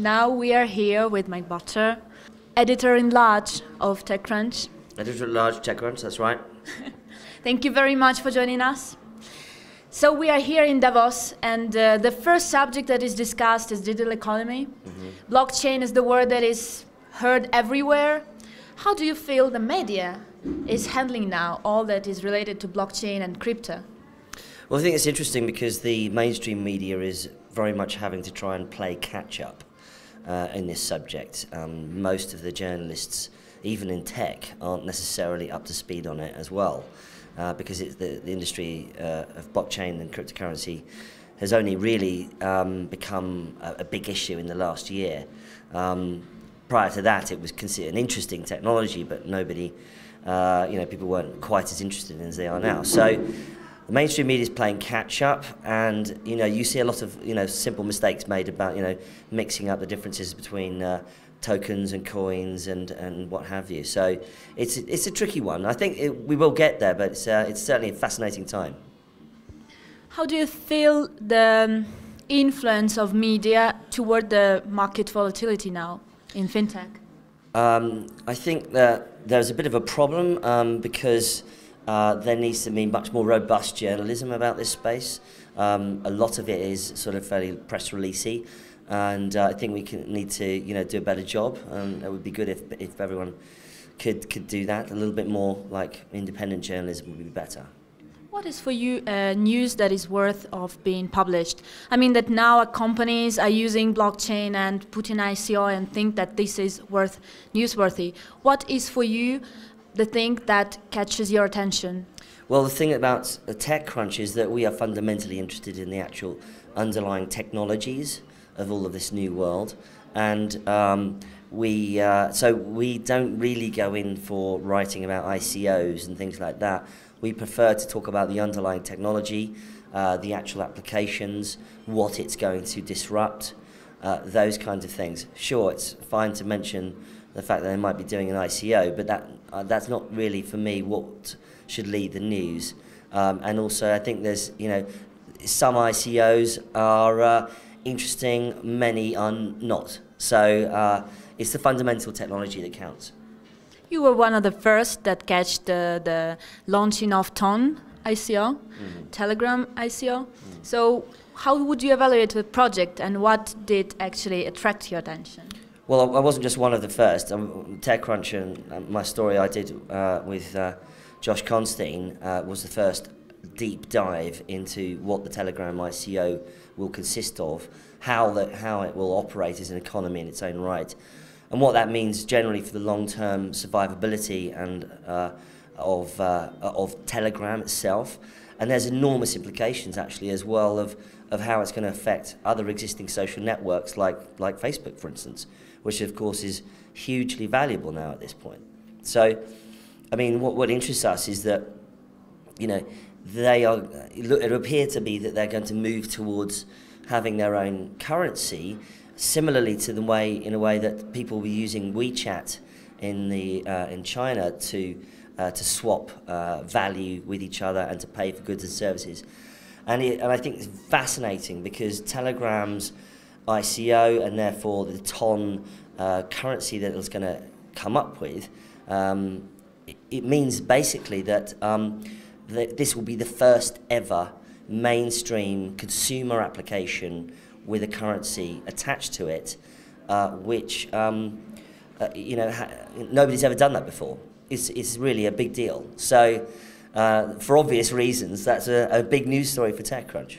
Now we are here with Mike Butcher, editor in large of TechCrunch. Editor in large, TechCrunch, that's right. Thank you very much for joining us. So we are here in Davos, and uh, the first subject that is discussed is digital economy. Mm-hmm. Blockchain is the word that is heard everywhere. How do you feel the media is handling now all that is related to blockchain and crypto? Well, I think it's interesting because the mainstream media is very much having to try and play catch up uh, in this subject. Um, most of the journalists, even in tech, aren't necessarily up to speed on it as well, uh, because the, the industry uh, of blockchain and cryptocurrency has only really um, become a, a, big issue in the last year. Um, prior to that, it was considered an interesting technology, but nobody, uh, you know, people weren't quite as interested in as they are now. So the mainstream media is playing catch up, and you know you see a lot of you know simple mistakes made about you know mixing up the differences between uh, tokens and coins and, and what have you. So it's it's a tricky one. I think it, we will get there, but it's uh, it's certainly a fascinating time. How do you feel the um, influence of media toward the market volatility now in fintech? Um, I think that there's a bit of a problem um, because uh, there needs to be much more robust journalism about this space. Um, a lot of it is sort of fairly press releasey, and uh, I think we can need to you know do a better job. And it would be good if if everyone could could do that a little bit more. Like independent journalism would be better. What is for you uh, news that is worth of being published? I mean that now companies are using blockchain and putting ICO and think that this is worth newsworthy. What is for you the thing that catches your attention? Well, the thing about TechCrunch is that we are fundamentally interested in the actual underlying technologies of all of this new world, and um, we uh, so we don't really go in for writing about ICOs and things like that. We prefer to talk about the underlying technology, uh, the actual applications, what it's going to disrupt, uh, those kinds of things. Sure, it's fine to mention the fact that they might be doing an ICO, but that uh, that's not really for me what should lead the news. Um, and also, I think there's you know some ICOs are uh, interesting, many are not. So uh, it's the fundamental technology that counts. You were one of the first that catch the, the launching of TON ICO, mm -hmm. Telegram ICO. Mm -hmm. So how would you evaluate the project and what did actually attract your attention? Well, I wasn't just one of the first. Um, TechCrunch and my story I did uh, with uh, Josh Constine uh, was the first deep dive into what the Telegram ICO will consist of, how, that, how it will operate as an economy in its own right, and what that means generally for the long-term survivability and uh, of, uh, of Telegram itself. And there's enormous implications actually as well of, of how it's going to affect other existing social networks like, like Facebook, for instance which of course is hugely valuable now at this point. So, I mean, what, what interests us is that, you know, they are, it appear to be that they're going to move towards having their own currency, similarly to the way, in a way that people were using WeChat in, the, uh, in China to, uh, to swap uh, value with each other and to pay for goods and services. And, it, and I think it's fascinating because Telegram's ICO and therefore the TON uh, currency that it's going to come up with, um, it, it, means basically that, um, that this will be the first ever mainstream consumer application with a currency attached to it, uh, which um, uh, you know nobody's ever done that before. It's, it's really a big deal. So, uh, for obvious reasons, that's a, a big news story for TechCrunch.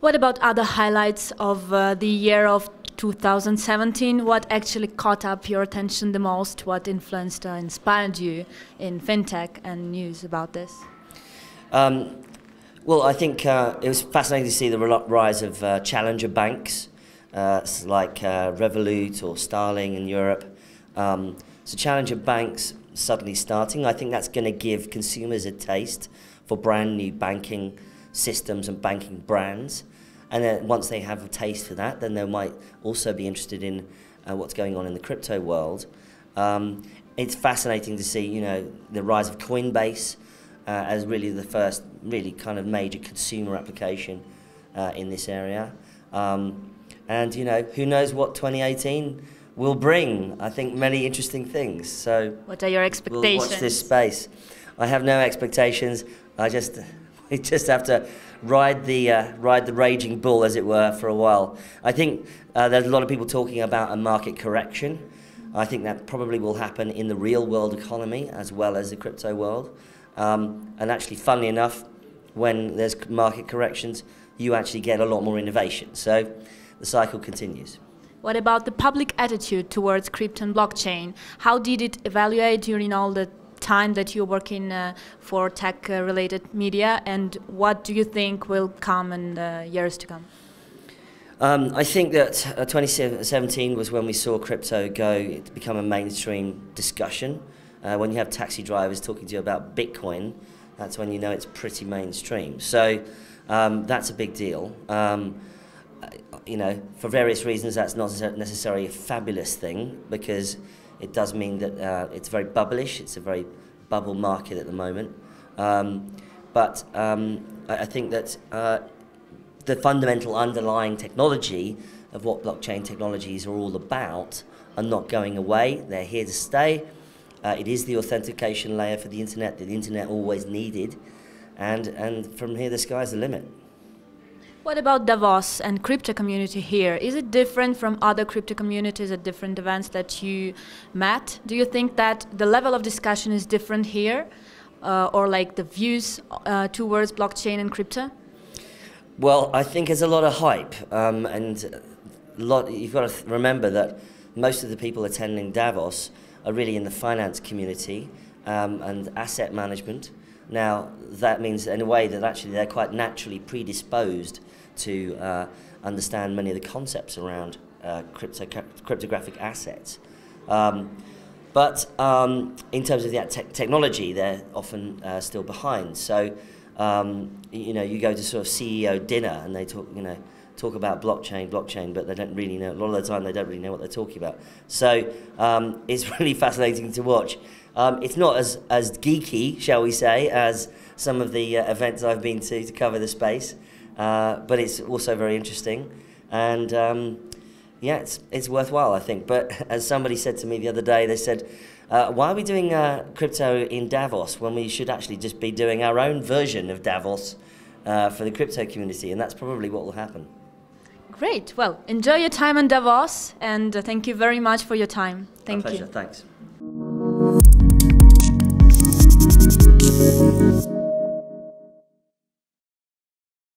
What about other highlights of uh, the year of 2017? What actually caught up your attention the most? What influenced or inspired you in fintech and news about this? Um, well, I think uh, it was fascinating to see the rise of uh, challenger banks uh, like uh, Revolut or Starling in Europe. Um, so challenger banks suddenly starting. I think that's going to give consumers a taste for brand new banking systems and banking brands. And then once they have a taste for that, then they might also be interested in uh, what's going on in the crypto world. Um, it's fascinating to see, you know, the rise of Coinbase uh, as really the first really kind of major consumer application uh, in this area. Um, and you know, who knows what 2018 will bring? I think many interesting things. So, what are your expectations? We'll watch this space. I have no expectations. I just, we just have to ride the uh, ride the raging bull, as it were, for a while. I think uh, there's a lot of people talking about a market correction. I think that probably will happen in the real world economy as well as the crypto world. Um, and actually, funnily enough, when there's market corrections, you actually get a lot more innovation. So the cycle continues. What about the public attitude towards crypto and blockchain? How did it evaluate during all the time that you're working uh, for tech-related media, and what do you think will come in the years to come? Um, I think that uh, 2017 was when we saw crypto go become a mainstream discussion. Uh, when you have taxi drivers talking to you about Bitcoin, that's when you know it's pretty mainstream. So um, that's a big deal. Um, you know, for various reasons, that's not necessarily a fabulous thing because it does mean that uh, it's very bubblish. It's a very bubble market at the moment. Um, but um, I, think that uh, the fundamental underlying technology of what blockchain technologies are all about are not going away. They're here to stay. Uh, it is the authentication layer for the internet that the internet always needed. And, and from here, the sky's the limit. What about Davos and crypto community here? Is it different from other crypto communities at different events that you met? Do you think that the level of discussion is different here? Uh, or like the views uh, towards blockchain and crypto? Well, I think there's a lot of hype, um, and lot, you've got to remember that most of the people attending Davos are really in the finance community um, and asset management. Now, that means in a way that actually they're quite naturally predisposed to uh, understand many of the concepts around uh, crypto cryptographic assets. Um, but um, in terms of the te technology, they're often uh, still behind. So, um, you know, you go to sort of CEO dinner and they talk, you know, talk about blockchain, blockchain, but they don't really know. A lot of the time, they don't really know what they're talking about. So um, it's really fascinating to watch. Um, it's not as, as geeky, shall we say, as some of the uh, events I've been to to cover the space, uh, but it's also very interesting. And um, yeah, it's, it's worthwhile, I think. But as somebody said to me the other day, they said, uh, why are we doing uh, crypto in Davos when we should actually just be doing our own version of Davos uh, for the crypto community? And that's probably what will happen. Great. Well, enjoy your time in Davos, and uh, thank you very much for your time. Thank you. My pleasure. you.